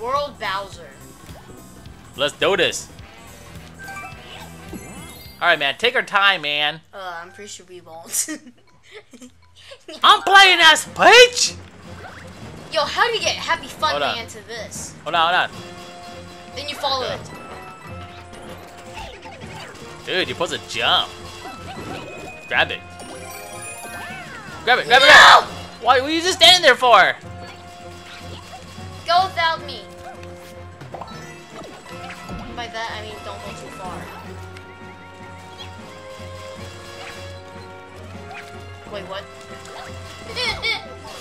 World Bowser. Let's do this. Alright, man. Take our time, man. Uh, I'm pretty sure we won't. I'm playing as Peach! Yo, how do you get Happy Fun Hold on. Man to this? Hold on, hold on. Then you follow Yeah. it. Dude, you're supposed to jump. Grab it. Grab it, grab it, grab No! it! Why were you just standing there for? Go without me. By that, I mean don't go too far. Wait, what?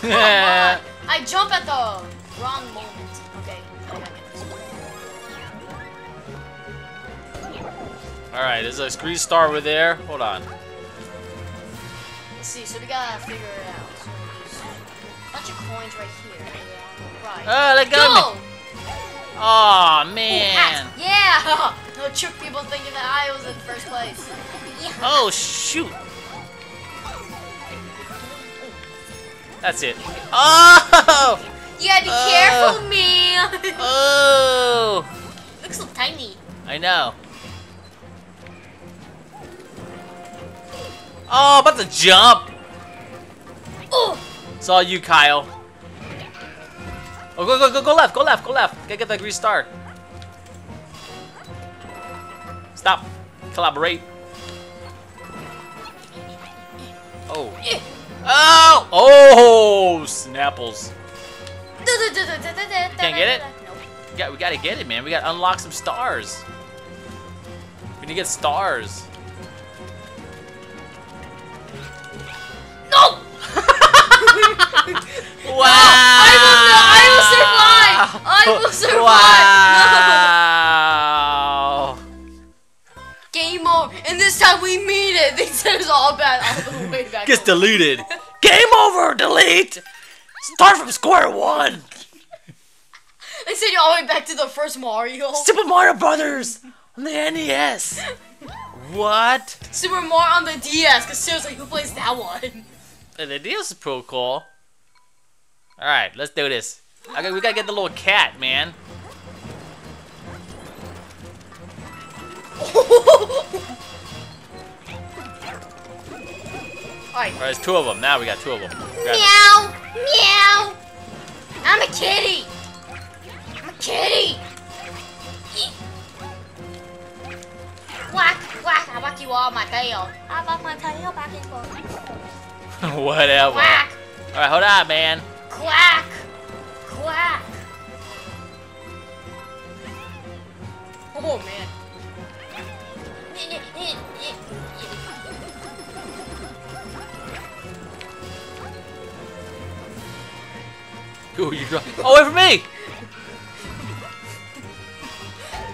On! I jump at the wrong moment. Okay, I got it. Alright, there's a green star over there. Hold on. Let's see, so we gotta figure it out. So a bunch of coins right here. Right. Ah, oh, let go! Go! Me. Aw, Ooh, man. Yeah! no trick people thinking that I was in first place. Yeah. Oh, shoot. That's it. Oh! You gotta be Uh. careful, man! Oh! Looks so tiny. I know. Oh, about to jump. Oh! It's all you, Kyle. Oh, go, go, go, go left, go left, go left. Gotta get that green star. Stop. Collaborate. Oh. Oh! Oh! Snapples. Can't get it? Nope. We, got, we gotta get it, man. We gotta unlock some stars. We need to get stars. No! Wow! I will survive! I will survive! Wow! Game over. And this time we mean it. They said it's all bad all the way back. Gets over. deleted. Game over. Delete. Start from square one. They sent you all the way back to the first Mario. Super Mario Brothers on the NES. What? Super Mario on the DS. Cause seriously, who plays that one? The deal's pretty cool. All right, let's do this. Okay, we gotta get the little cat, man. Alright. There's two of them. Now we got two of them. Grab it. Meow! Meow! I'm a kitty! I'm a kitty! Eek. Quack! Quack! I whack you all my tail. I whack my tail back and forth. Whatever. Quack! All right, hold on, man. Quack! Quack! Oh man. Ooh, you drop. Oh, wait for me!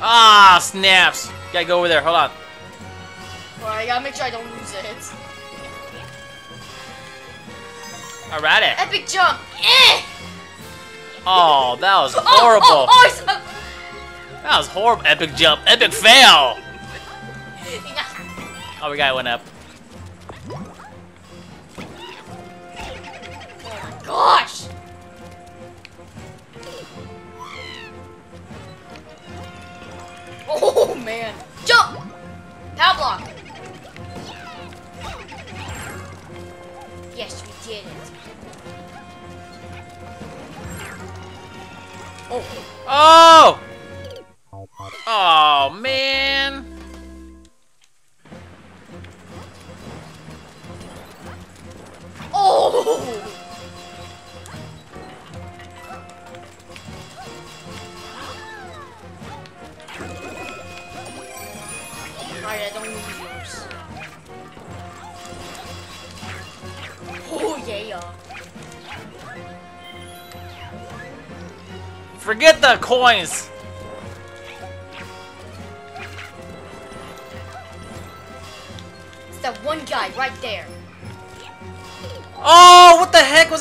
Ah, snaps. Gotta go over there. Hold on. Alright, I gotta make sure I don't lose it. Alrighty. Epic jump! Eh! Oh, that was Oh, horrible. Oh, oh, it's- uh, That was horrible. Epic jump. Epic fail. Oh, we got one up. Gosh! Oh man! Jump! Power block! Yes, we did it. Oh! Oh! Oh, man. Oh! Alright, I don't lose yours. Oh yeah! Forget the coins.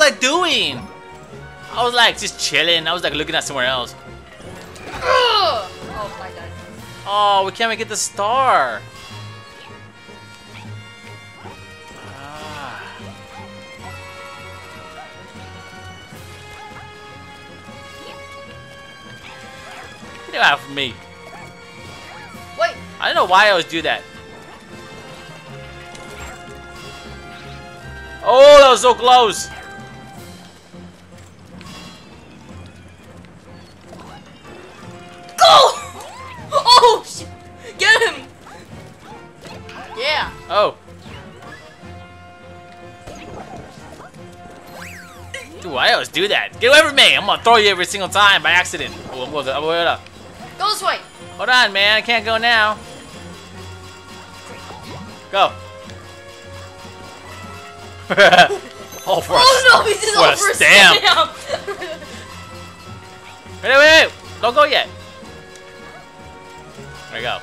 I doing? I was like just chilling. I was like looking at somewhere else. Oh my god. Oh, we can't even get the star. Ah. Get out from me. Wait. I don't know why I always do that. Oh, that was so close. Get away from me! I'm gonna throw you every single time by accident. Oh, I'm going to, I'm going. Go this way. Hold on, man. I can't go now. Go. oh, for Oh no, he did what a over a stamp. stamp. Wait, wait, wait! Don't go yet. There you. Go.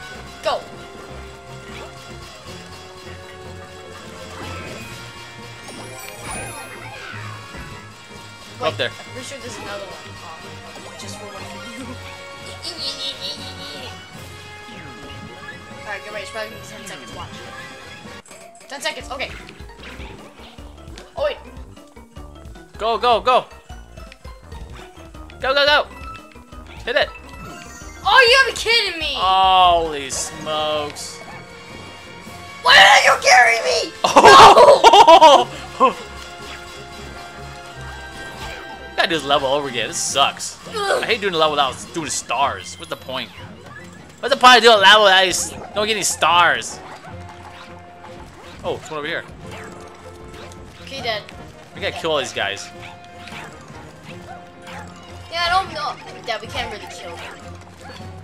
Go up there. I'm pretty sure there's another one. Oh, just for one for you. Alright, get ready. It's probably gonna be 10 seconds. Watch. 10 seconds. Okay. Oh, wait. Go, go, go! Go, go, go! Hit it! Oh, you gotta be kidding me! Holy smokes! Why did you carry me? Oh! Gotta do this level over again. This sucks. I hate doing the level without doing stars. What's the point? What's the point of doing a level without you don't get any stars? Oh, it's one over here. Okay, Dad. We gotta kill all these guys. Yeah, I don't know. Dad, we can't really kill them.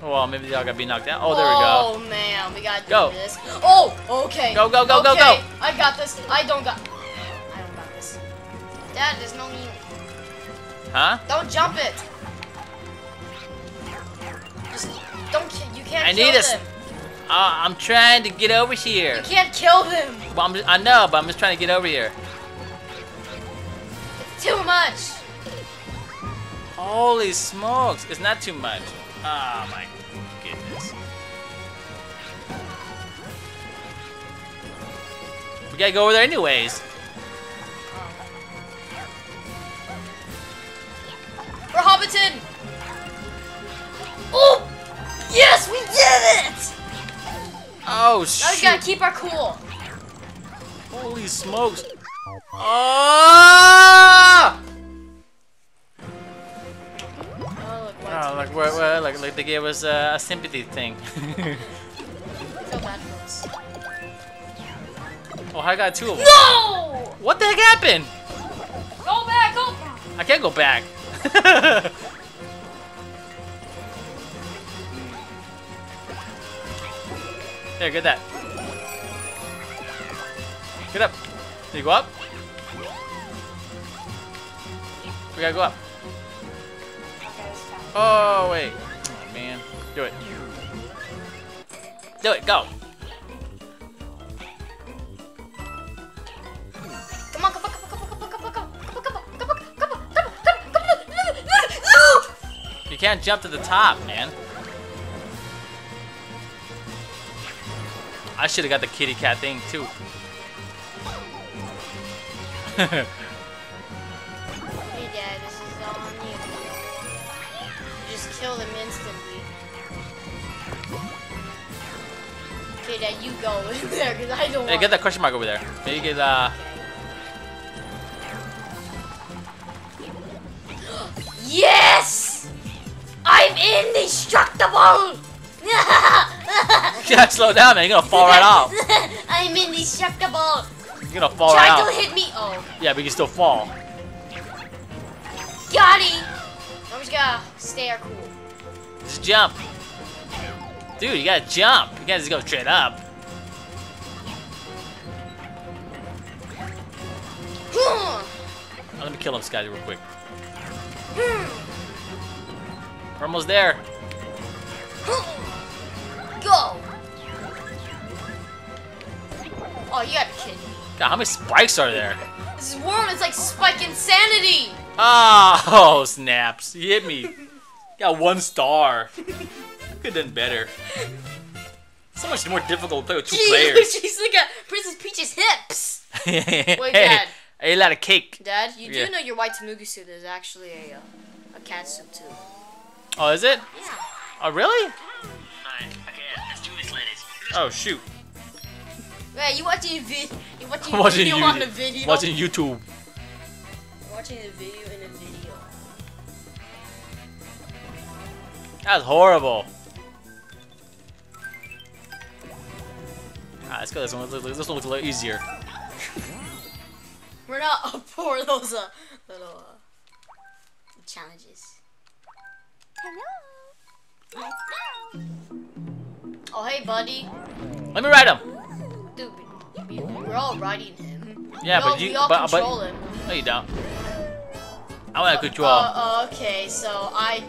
Oh, well, maybe they all gotta be knocked out. Oh, there we go. Oh, man. We gotta do Go. this. Oh, okay. Go, go, go, go, go. I got this. I don't got... I don't got this. Dad, there's no need. Huh? Don't jump it. Just don't. You can't I kill need a s- them. Uh, I'm trying to get over here. You can't kill them. Well, I'm just, I know, but I'm just trying to get over here. It's too much. Holy smokes! It's not too much. Oh my goodness. We gotta go over there anyways. We're Hobbiton. Oh, yes, we did it. Oh Now we shit! gotta keep our cool. Holy smokes! Ah! Oh, look, Oh, like, we're, we're, like, like they gave us uh, a sympathy thing. feel bad for us. oh, I got two of them. No! What the heck happened? Go back, go. back. I can't go back. There, get that. Get up. Did you go up? We gotta go up. Oh, wait. Oh, man. Do it. Do it, go. Can't jump to the top, man. I should have got the kitty cat thing, too. Hey, Dad, this is all on you. You just kill them instantly. Okay, Dad, you go in there, because I don't hey, get that question mark over there. Maybe get, uh... Yes! I'm indestructible! You gotta slow down, man. You're gonna fall right off. I'm indestructible! You're gonna fall Try right to hit me! Oh, Yeah, but you can still fall. got it! I'm just gotta stay cool. Just jump. Dude, you gotta jump. You gotta just go straight up. Let me kill him, Scotty, real quick. Hmm. We're almost there. Go! Oh, you gotta be kidding me. God, how many spikes are there? This is worm, it's like Spike Insanity! Oh, snaps. He hit me. Got one star. Could've done better. So much more difficult to play with two Jeez, players. she's like a Princess Peach's hips! hey, Dad. I ate a lot of cake. Dad, you do know your white Tanooki suit is actually a, uh, a cat suit too. Oh, is it? Yeah. Oh, really? Alright, okay, let's do this, ladies. Oh, shoot. Wait, you watching a vid? You watching I'm watching video you- on a video? Watching YouTube. watching a video in a video. That's horrible. Ah, let's go this one. This one looks a little easier. We're not up for those uh, little uh, challenges. Hey, buddy. Let me ride him. Dude, we, we're all riding him. Yeah, all, but you, but, but him. no, you don't. I want to control. Uh, uh, okay, so I.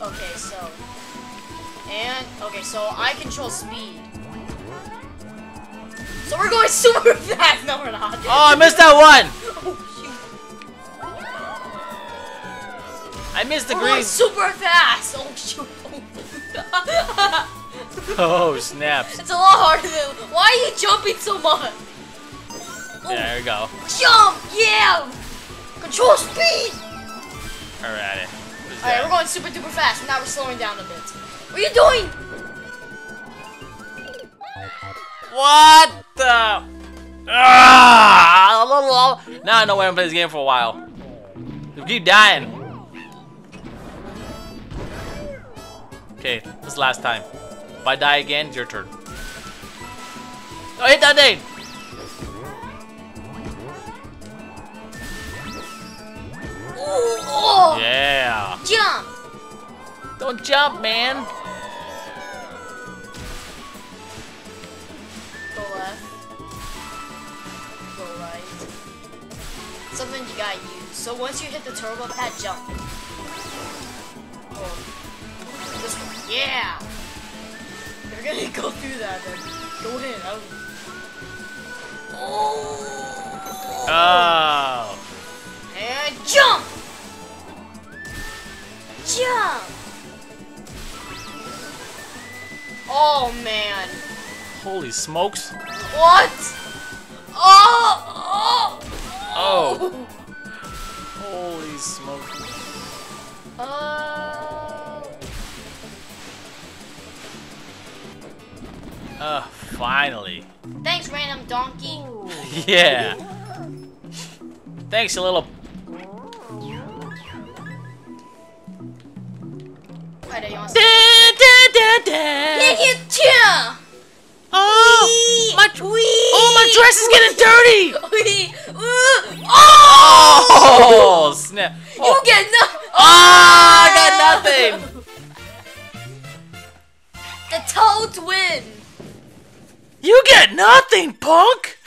Okay, so. And okay, so I control speed. So we're going super fast. No, we're not. oh, I missed that one. Oh. I missed the We're going green. super fast. Oh shoot. Oh snaps! it's a lot harder than. Why are you jumping so much? Yeah, there we go. Jump! Yeah! Control speed! Alright. Alright, we're going super duper fast. Now we're slowing down a bit. What are you doing? What the? Ah! Now I know why I'm playing this game for a while. You keep dying. Okay, this is the last time. If I die again, it's your turn. Oh, hit that thing! Oh! Yeah. Jump! Don't jump, man. Go left. Go right. Something you gotta use. So once you hit the turbo pad, jump. Oh. This one. Yeah! You're gonna go through that then. Go in. I don't... Oh! Oh. And jump! Jump! Oh man. Holy smokes. What? Oh! Oh. oh. oh. Holy smokes. Oh. Uh, Uh, finally. Thanks, random donkey. Yeah. Thanks, you little. Alright, you Da, da, da, da. Yeah! Oh, my, oh, my dress is getting dirty. Wee! Oh! Oh, snap. You Oh, get no. Ah, I got nothing. The toads win. You get nothing, punk.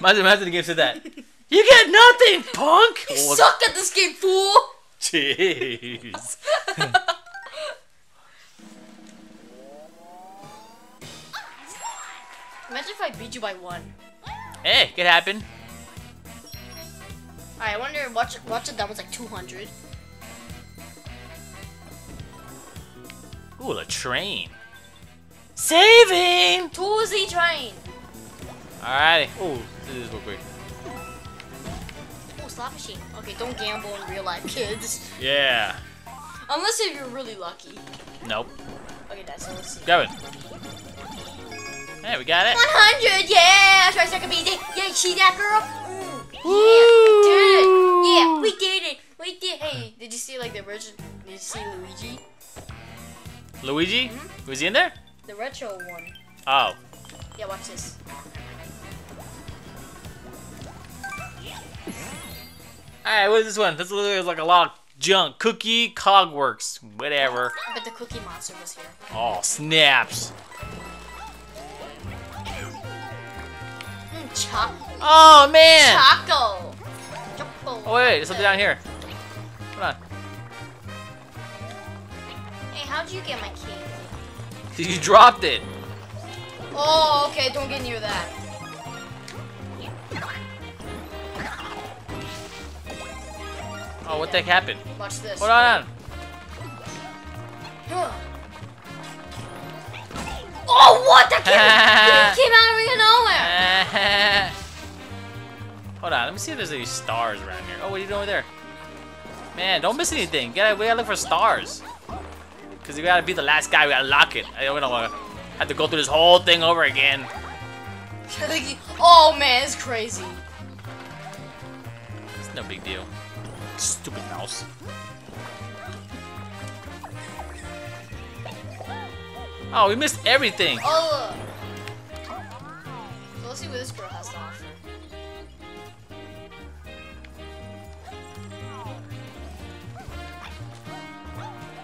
Imagine, imagine the game said that. You get nothing, punk. You Oh, suck at this game, fool. Jeez. Imagine if I beat you by one. hey, could happen. Alright, I wonder. Watch, watch it. That was like 200. Ooh, a train. Saving. Toolsy train. Alrighty. Ooh, this is real quick. Oh, slot machine. Okay, don't gamble in real life, kids. Yeah. Unless if you're really lucky. Nope. Okay, that's so let's see. Grab it. Hey, we got it. 100, yeah! Try second beat. Yeah, see that girl? Mm, Woo! yeah, did it. Yeah, we did it. We did. Hey, did you see like the original? Did you see Luigi? Luigi? Was he in there? The retro one. Oh. Yeah, watch this. Alright, what is this one? This looks like a lot of junk. Cookie Cogworks. Whatever. But the Cookie Monster was here. Oh, snaps. Mm, cho- Oh, man. Choco. Choco. Oh, wait, wait. There's something down here. Hold on. Hey, how'd you get my key? You dropped it. Oh, okay. Don't get near that. Oh, what the heck happened? Watch this. Hold on. Huh. Oh, what? That came, came out of nowhere. Hold on, let me see if there's any stars around here. Oh, what are you doing over there? Man, don't miss anything. Get, we gotta look for stars. Because we gotta be the last guy. We gotta lock it. I don't want to have to go through this whole thing over again. oh man, it's crazy. It's no big deal. Stupid mouse. Oh, we missed everything. Oh. look. So let's see what this girl has to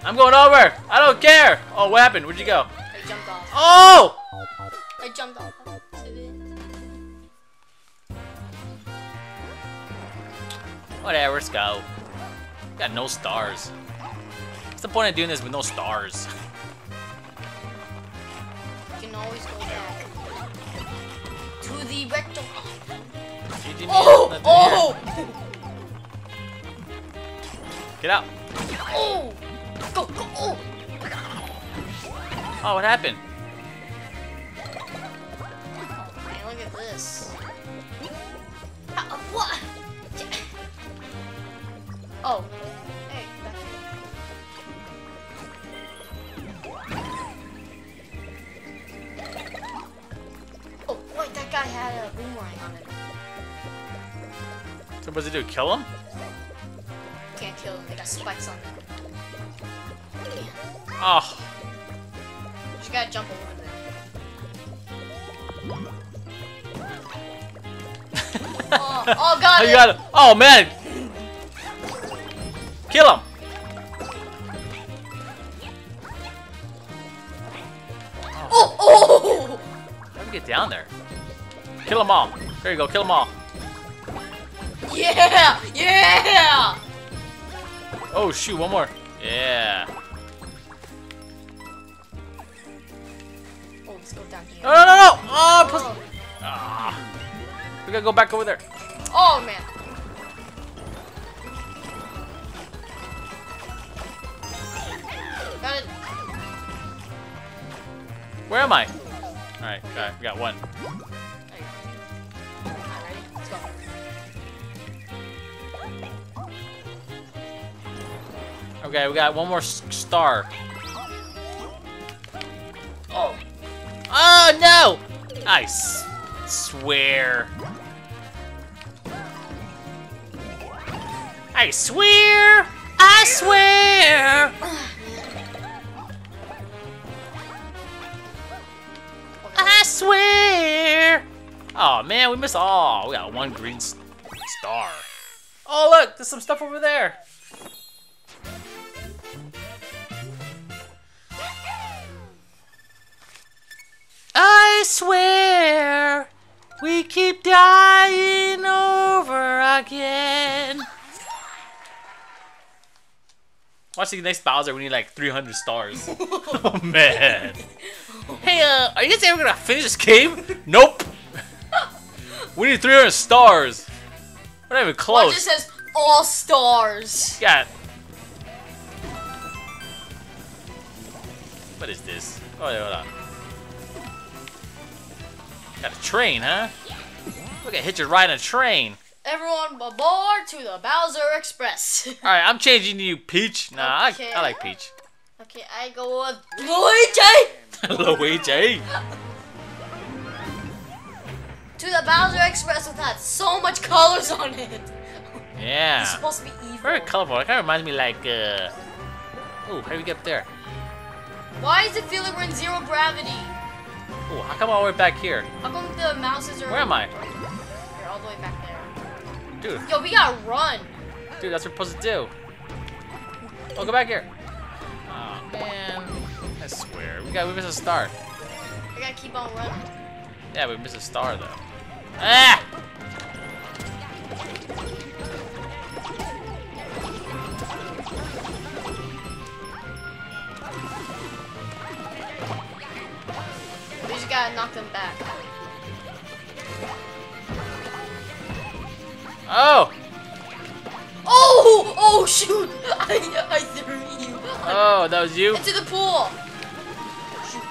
I'm going over. I don't care. Oh, what happened? Where'd you go? I jumped off. Oh! I jumped off. Whatever, let's go. Got no stars. What's the point of doing this with no stars? You can always go back to the rectal. Oh! Oh! Get out. Oh! Go! Go! Oh! Oh, what happened? Man, look at this. Uh, what? Oh. Hey. Oh, wait, that guy had a boomerang on it. So what's it do? Kill him? Can't kill him. they got spikes on them. Ah. Oh. You just gotta jump over them. oh, oh god! Oh, you got it. Oh, man. Kill him. Oh! Oh! How do we get down there? Kill them all. There you go. Kill them all. Yeah! Yeah! Oh, shoot. One more. Yeah. Down here. No, no, no, no. Oh, plus. Oh, Ah. We gotta go back over there. oh man. Got it. Where am I? Alright, got, we got one. There you go. Alright, ready? Let's go. Okay, we got one more star. Oh. Oh, no! I swear. I swear! I swear! I swear! Oh man, we missed all. we got one green star. Oh look, there's some stuff over there. I swear we keep dying over again. Watch the next Bowser, we need like 300 stars. oh man. Hey, uh, are you guys ever gonna finish this game? nope. we need 300 stars. We're not even Watch, close. it says all stars. Yeah. What is this? Oh, yeah, hold on. Got a train, huh? Look at Hitcher riding a train. Everyone aboard to the Bowser Express. Alright, I'm changing to you, Peach. Nah, Okay. I, I like Peach. okay, I go with Luigi Luigi. to the Bowser Express with that so much colors on it. Yeah. It's supposed to be evil. Very colorful. It kind of reminds me like, uh... Oh, how do we get up there? Why does it feel like we're in zero gravity? Oh, how come all the way back here? How come the mouses are? Where am I? They're all the way back there. Dude, Yo, we gotta run. dude, that's what we're supposed to do. Oh, go back here. Oh, man. I swear. We got, we missed a star. I gotta keep on running. Yeah, we missed a star, though. Ah! Gotta knock them back. Oh! Oh! Oh shoot! I I threw you. Oh, that was you? Into the pool. Shoot.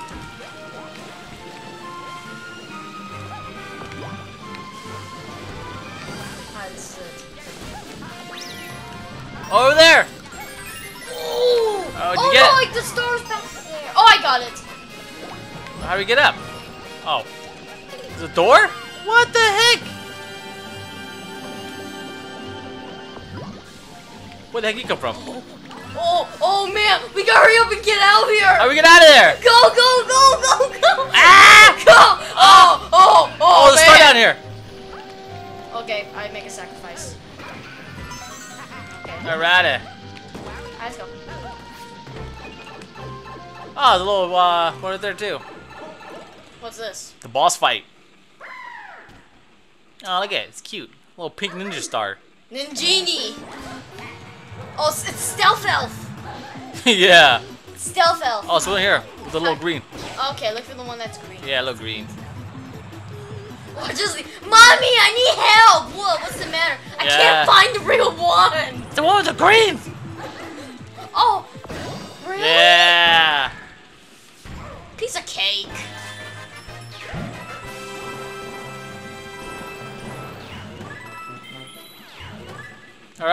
Alright, this is it. Over there! Oh! Oh, did you get Oh, it? like the stars back there. Oh, I got it. How do we get up? Oh. A door? What the heck? Where the heck you come from? Oh, oh man, we gotta hurry up and get out of here. How we get out of there? Go, go, go, go, go. Ah! Go. Oh, oh, oh, Oh, there's man. down here. Okay, I make a sacrifice. Okay, Alrighty. let's go. Oh, a little, uh, what is there too? What's this? The boss fight. Oh, look at it. It's cute. little pink ninja star. Ninjini. Oh, it's, it's stealth elf. yeah. Stealth elf. Oh, it's one here with a little green. Okay, look for the one that's green. Yeah, a little green. Oh, just, mommy, I need help. What? What's the matter? I Yeah. can't find the real one. The one with the green. Oh, really? Yeah.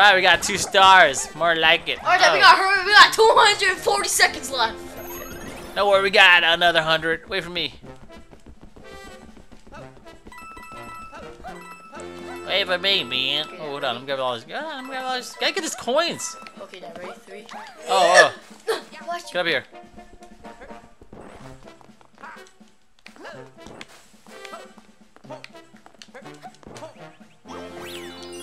All right, we got two stars. More like it. All right, we Oh. got hurry. We got 240 seconds left. Don't worry, we got another hundred. Wait for me. Wait for me, man. Oh, hold on. I'm grabbing all this. Ah, I'm grabbing all this. Gotta get these coins. Okay, Dad, ready? Three. Oh, oh. Get up here.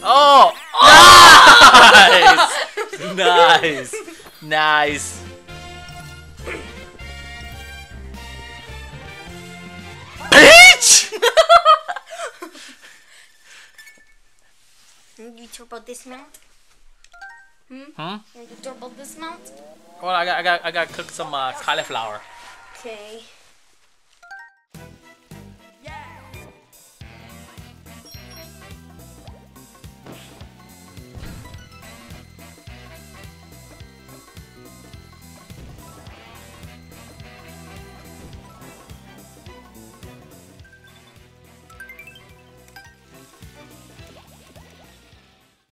Oh! Nice! nice! Nice! Bitch! You turbo dismount? Hmm? You turbo dismount? Well, I got, I got, I got to cook some uh, cauliflower. Okay.